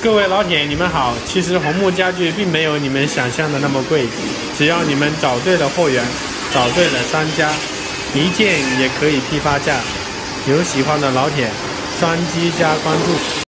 各位老铁你们好。其实红木家具并没有你们想象的那么贵只要你们找对了货源找对了商家一件也可以批发价。有喜欢的老铁双击加关注。